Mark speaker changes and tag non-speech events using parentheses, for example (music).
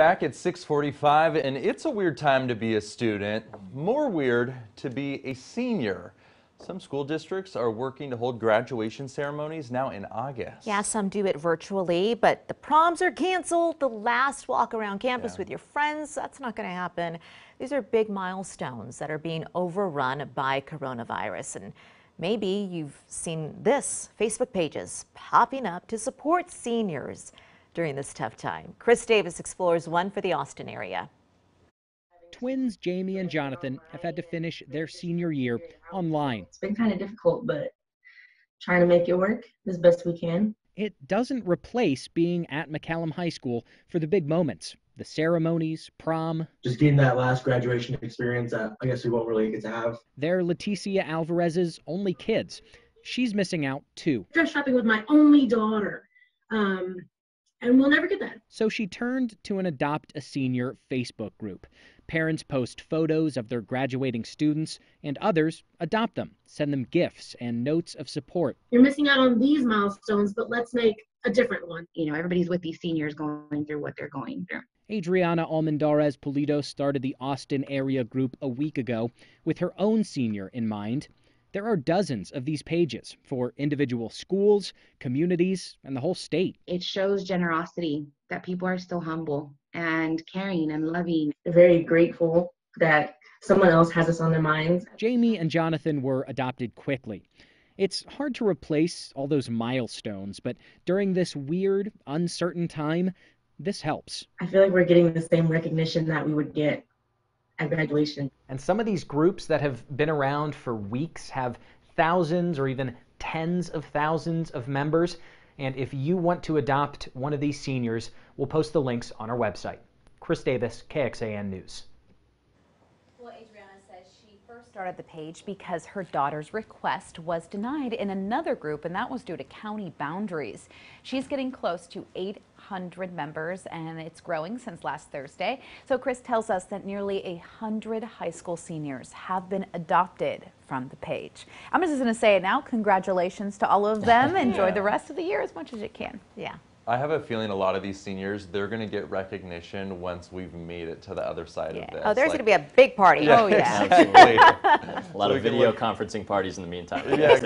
Speaker 1: Back at 645, and it's a weird time to be a student. More weird to be a senior. Some school districts are working to hold graduation ceremonies now in August.
Speaker 2: Yeah, some do it virtually, but the proms are canceled. The last walk around campus
Speaker 1: Yeah.
Speaker 2: with your friends, that's not going to happen. These are big milestones that are being overrun by coronavirus. And maybe you've seen this Facebook pages popping up to support seniors during this tough time. Chris Davis explores one for the Austin area.
Speaker 3: Twins Jamie and Jonathan have had to finish their senior year online.
Speaker 4: It's been kind of difficult, but trying to make it work as best we can.
Speaker 3: It doesn't replace being at McCallum High School for the big moments the ceremonies, prom.
Speaker 5: just getting that last graduation experience that I guess we won't really get to have.
Speaker 3: They're Leticia Alvarez's only kids. She's missing out too.
Speaker 6: dress shopping with my only daughter. Um, and we'll never get that.
Speaker 3: So she turned to an Adopt a Senior Facebook group. Parents post photos of their graduating students, and others adopt them, send them gifts and notes of support.
Speaker 6: You're missing out on these milestones, but let's make a different one.
Speaker 7: you know, everybody's with these seniors going through what they're going through.
Speaker 3: Adriana Almendarez Pulido started the Austin area group a week ago with her own senior in mind. There are dozens of these pages for individual schools, communities, and the whole state.
Speaker 7: It shows generosity that people are still humble and caring and loving.
Speaker 4: Very grateful that someone else has us on their minds.
Speaker 3: Jamie and Jonathan were adopted quickly. It's hard to replace all those milestones, but during this weird, uncertain time, this helps.
Speaker 4: I feel like we're getting the same recognition that we would get at graduation.
Speaker 8: And some of these groups that have been around for weeks have thousands or even tens of thousands of members. And if you want to adopt one of these seniors, we'll post the links on our website. Chris Davis, KXAN News.
Speaker 9: Well, Adriana says she first started the page because her daughter's request was denied in another group, and that was due to county boundaries. She's getting close to 800 members, and it's growing since last Thursday. So Chris tells us that nearly 100 high school seniors have been adopted from the page. I'm just going to say it now. Congratulations to all of them. (laughs) Enjoy the rest of the year as much as you can.
Speaker 2: Yeah.
Speaker 1: I have a feeling a lot of these seniors, they're going to get recognition once we've made it to the other side
Speaker 2: yeah.
Speaker 1: of this.
Speaker 2: Oh, there's
Speaker 1: Like-
Speaker 2: going to be a big party.
Speaker 1: Yeah,
Speaker 2: oh, yeah.
Speaker 1: exactly. (laughs)
Speaker 10: A lot
Speaker 1: We
Speaker 10: of video
Speaker 1: look-
Speaker 10: conferencing parties in the meantime.
Speaker 1: Yeah,